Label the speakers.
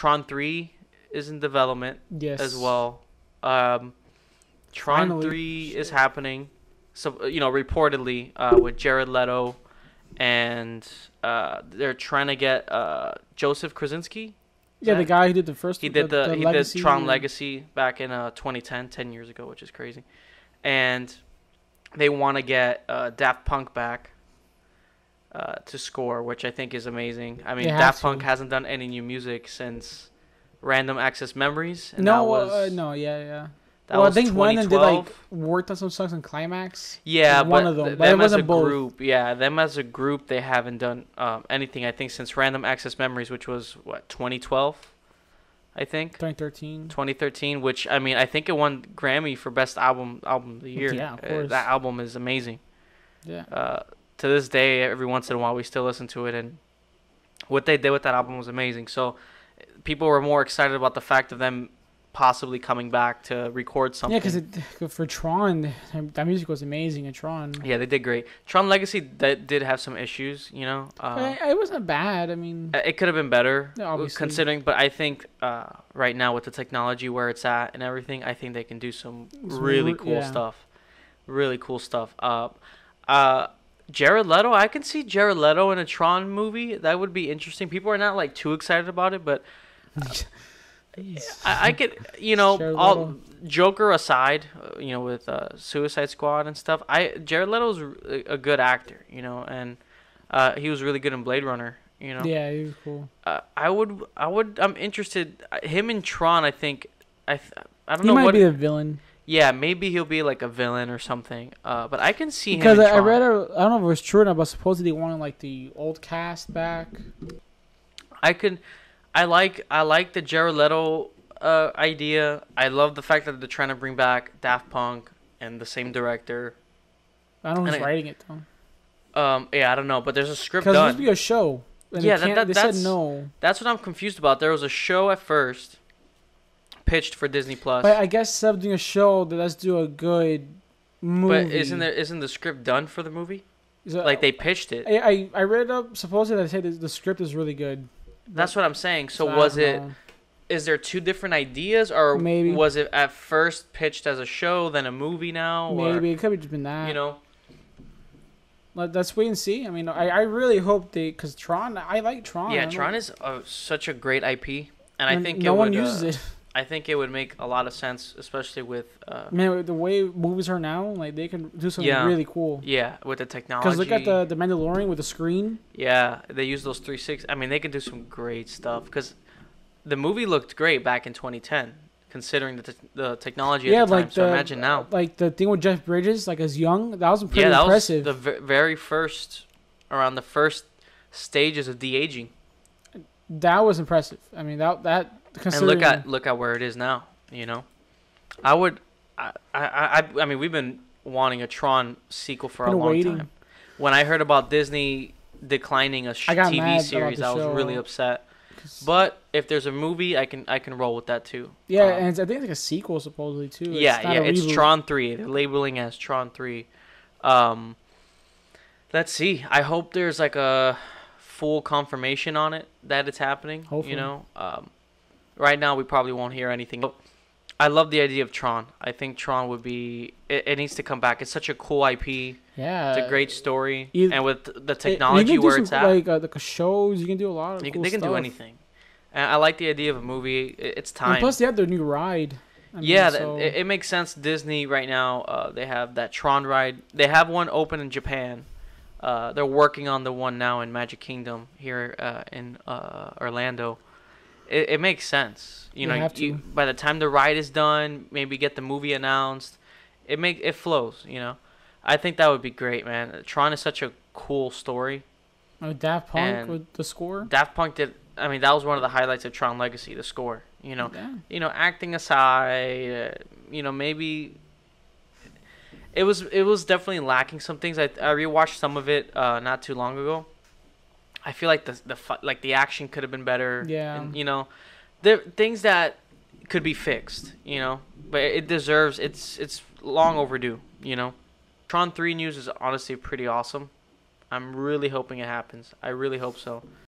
Speaker 1: Tron Three is in development
Speaker 2: Yes.
Speaker 1: as well. Um, Tron
Speaker 2: Finally.
Speaker 1: Three is happening. So you know, reportedly uh, with Jared Leto, and uh, they're trying to get uh, Joseph Kosinski.
Speaker 2: Yeah, the guy who did the first.
Speaker 1: He did the, he
Speaker 2: Legacy,
Speaker 1: did Tron. Legacy back in uh, 2010, 10 years ago, which is crazy. And they want to get uh, Daft Punk back uh, to score, which I think is amazing. I mean, Daft. Punk hasn't done any new music since Random Access Memories. And
Speaker 2: No,
Speaker 1: that was,
Speaker 2: uh, no, yeah, yeah. well, I think one of them did like worked on some songs in Climax.
Speaker 1: Yeah,
Speaker 2: one of them,
Speaker 1: th-
Speaker 2: but it
Speaker 1: them as a
Speaker 2: wasn't both.
Speaker 1: group, yeah, them as a group, they haven't done um, anything. I think since Random Access Memories, which was what 2012, I think.
Speaker 2: 2013.
Speaker 1: 2013, which I mean, I think it won Grammy for best album album of the year.
Speaker 2: Yeah, of
Speaker 1: Uh,
Speaker 2: course.
Speaker 1: that album is amazing.
Speaker 2: Yeah.
Speaker 1: Uh, to this day, every once in a while, we still listen to it, and what they did with that album was amazing. So, people were more excited about the fact of them possibly coming back to record something.
Speaker 2: Yeah, because for Tron, that music was amazing in Tron.
Speaker 1: Yeah, they did great. Tron Legacy that did have some issues, you know. Uh,
Speaker 2: it wasn't bad. I mean,
Speaker 1: it could have been better,
Speaker 2: obviously.
Speaker 1: considering. But I think uh, right now with the technology where it's at and everything, I think they can do some
Speaker 2: Some
Speaker 1: really cool
Speaker 2: yeah.
Speaker 1: stuff. Really cool stuff. Uh, uh, Jared Leto, I can see Jared Leto in a Tron movie. That would be interesting. People are not like too excited about it, but I, I could, you know, all Joker aside, uh, you know, with uh, Suicide Squad and stuff. I Jared Leto's a, good actor, you know, and uh, he was really good in Blade Runner. You know,
Speaker 2: yeah, he was cool.
Speaker 1: uh, I would, I would, I'm interested. uh, Him and Tron, I think, I, th- I don't
Speaker 2: He
Speaker 1: know He
Speaker 2: might
Speaker 1: what.
Speaker 2: be the villain
Speaker 1: yeah, maybe he'll be like a villain or something. Uh, but I can see
Speaker 2: because
Speaker 1: him. in
Speaker 2: I, I read. A, I don't know if it was true or not, but supposedly they wanted like the old cast back.
Speaker 1: I could, I like, I like the Jared Leto uh, idea. I love the fact that they're trying to bring back Daft Punk and the same director.
Speaker 2: I don't know who's writing it though.
Speaker 1: Um, yeah, I don't know, but there's a script
Speaker 2: Because
Speaker 1: done.
Speaker 2: supposed be a show. And
Speaker 1: Yeah,
Speaker 2: they,
Speaker 1: that- that-
Speaker 2: they
Speaker 1: that's-
Speaker 2: said no.
Speaker 1: That's what I'm confused about. There was a show at first, pitched for Disney Plus,
Speaker 2: But I guess instead of doing a show, then let's do a good movie.
Speaker 1: but isn't there isn't the script done for the movie?
Speaker 2: Is it-
Speaker 1: Like they pitched it.
Speaker 2: I, I I read up. Supposedly they said that the script is really good.
Speaker 1: That's what I'm saying. So
Speaker 2: I
Speaker 1: was it?
Speaker 2: know.
Speaker 1: Is there two different ideas, or
Speaker 2: Maybe.
Speaker 1: was it at first pitched as a show, then a movie now? or-
Speaker 2: Maybe it could have just been that.
Speaker 1: you know.
Speaker 2: Let, let's wait and see. I mean, I, I really hope they because Tron. I like Tron.
Speaker 1: Yeah, Tron
Speaker 2: know-
Speaker 1: is uh, such a great IP, and I think
Speaker 2: no
Speaker 1: it
Speaker 2: one
Speaker 1: would,
Speaker 2: uses
Speaker 1: uh,
Speaker 2: it.
Speaker 1: I think it would make a lot of sense, especially with uh,
Speaker 2: Man, the way movies are now, like they can do something
Speaker 1: Yeah.
Speaker 2: really cool.
Speaker 1: yeah, with the technology.
Speaker 2: Because look at the the Mandalorian with the screen.
Speaker 1: Yeah, they use those three six. I mean, they could do some great stuff because the movie looked great back in 2010, considering the, te- the technology
Speaker 2: yeah,
Speaker 1: at the time.
Speaker 2: like
Speaker 1: so
Speaker 2: the
Speaker 1: imagine now.
Speaker 2: like the thing with Jeff Bridges, like as young, that was pretty
Speaker 1: Yeah, that
Speaker 2: impressive.
Speaker 1: was the v- very first, around the first stages of de aging.
Speaker 2: that was impressive. I mean, that that
Speaker 1: And look at look at where it is now. You know, I would, I I I, I mean, we've been wanting a Tron sequel for a long
Speaker 2: waiting.
Speaker 1: time. When I heard about Disney declining a sh- TV series, I was
Speaker 2: show.
Speaker 1: really upset. But if there's a movie, I can I can roll with that too.
Speaker 2: yeah,
Speaker 1: Um,
Speaker 2: and it's, I think it's like a sequel supposedly too. It's
Speaker 1: yeah, yeah, it's. Tron three. They're labeling as Tron three. Um, let's see. I hope there's like a full confirmation on it that it's happening.
Speaker 2: Hopefully.
Speaker 1: You know, um, right now we probably won't hear anything. But I love the idea of Tron. I think Tron would be. It, it needs to come back. It's such a cool IP.
Speaker 2: Yeah,
Speaker 1: It's a great story,
Speaker 2: eith-
Speaker 1: and with the technology
Speaker 2: you do
Speaker 1: where
Speaker 2: some,
Speaker 1: it's at,
Speaker 2: like uh, like shows. You can do a lot of.
Speaker 1: you can,
Speaker 2: cool
Speaker 1: they can do anything. And I like the idea of a movie. It's
Speaker 2: And
Speaker 1: time.
Speaker 2: plus, they have their new ride. I
Speaker 1: yeah, that,
Speaker 2: so-
Speaker 1: it, it makes sense. Disney right now, uh, they have that Tron ride. They have one open in Japan. Uh, they're working on the one now in Magic Kingdom here uh, in uh, Orlando. It, it makes sense. You
Speaker 2: They
Speaker 1: know,
Speaker 2: have
Speaker 1: you, by the time the ride is done, maybe get the movie announced. It make it flows. You know, I think that would be great, man. Tron is such a cool story.
Speaker 2: uh, Daft Punk
Speaker 1: and-
Speaker 2: with the score.
Speaker 1: Daft Punk did. I mean, that was one of the highlights of Tron Legacy, the score. You know,
Speaker 2: Yeah.
Speaker 1: you know, acting aside, uh, you know, maybe it was it was definitely lacking some things. I I rewatched some of it uh, not too long ago. I feel like the the like the action could have been better.
Speaker 2: Yeah.
Speaker 1: and, you know, there things that could be fixed. You know, but it deserves. It's it's long overdue. You know, Tron Three news is honestly pretty awesome. I'm really hoping it happens. I really hope so.